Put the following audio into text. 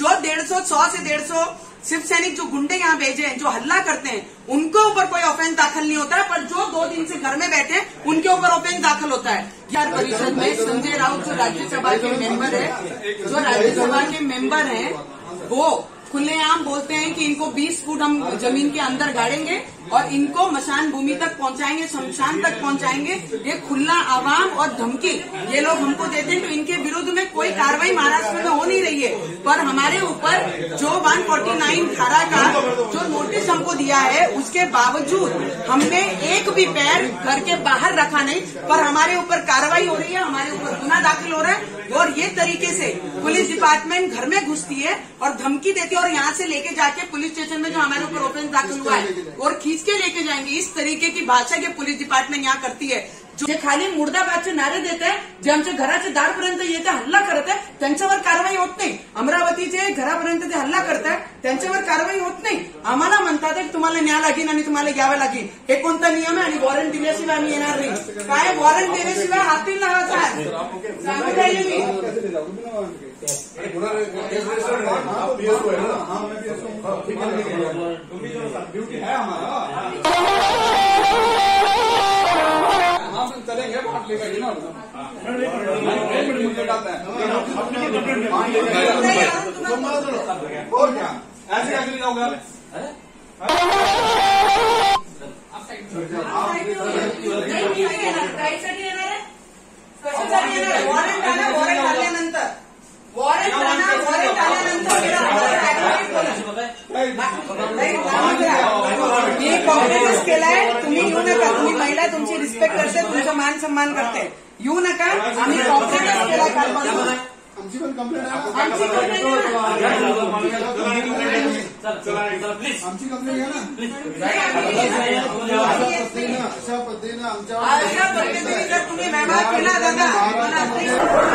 जो डेढ़ सौ सौ से डेढ़ सौ शिव सैनिक जो गुंडे यहाँ भेजे हैं, जो हल्ला करते हैं, उनके ऊपर कोई ऑफेंस दाखिल नहीं होता है, पर जो दो दिन से घर में बैठे हैं, उनके ऊपर ऑफेंस दाखिल होता है। यार, परिषद में संजय राउत जो राज्यसभा के मेंबर है, जो राज्यसभा के मेंबर हैं, वो खुलेआम बोलते हैं कि इनको 20 फुट हम ज़मीन के अंदर गाड़ेंगे और इनको मशान भूमि तक पहुंचाएँगे, शमशान तक पहुंचाएँगे। ये खुला आवाम और धमकी, ये लोग हमको देते हैं तो इनके कोई कार्रवाई महाराष्ट्र में हो नहीं रही है। पर हमारे ऊपर जो 149 धारा का जो नोटिस हमको दिया है, उसके बावजूद हमने एक भी पैर घर के बाहर रखा नहीं। पर हमारे ऊपर कार्रवाई हो रही है, हमारे ऊपर गुना दाखिल हो रहा है और ये तरीके से पुलिस डिपार्टमेंट घर में घुसती है और धमकी देती है और यहाँ से लेके जाके पुलिस स्टेशन में जो हमारे ऊपर ओफेंस दाखिल हुआ है और खींच के लेके जाएँगे। इस तरीके की भाषा के पुलिस डिपार्टमेंट यहाँ करती है। जे खाली मुर्दाबादचे नारे देते आहे, जे आमच्या दार दारपर्यंत येते हल्ला करते आहे, त्यांच्यावर कारवाई होत नाही. अमरावतीचे घरापर्यंत जे हल्ला करता है त्यांच्यावर कारवाई होत नाही. आम्हाला म्हणतात की तुम्हाला न्या लागेल आणि तुम्हाला घ्यावं लागेल. हे कोणता वॉरंट दिल्याशिवाय आम्ही येणार नाही. वॉरंट दिल्याशिवाय हाथी लावायचा आहे? है हमारा लेकर ना और क्या ऐसे आगे जाओगे वॉरंट आला वॉरंट आल्यानंतर वॉरंट आला वॉरंट आल्यानंतर मी काँग्रेस केलाय तुम्ही येऊ नका तुम्ही महिला तुमची रिस्पेक्ट करते तुमचं मान सन्मान करते येऊ नका आम्ही कॉम्प्लेंटच केला कालपासून आमची पण कंप्लेंट आमची आमची कंप्लेंट घ्या ना अशा पद्धतीनं आमच्या अशा पद्धतीने जर तुम्ही व्यवहार केला दादा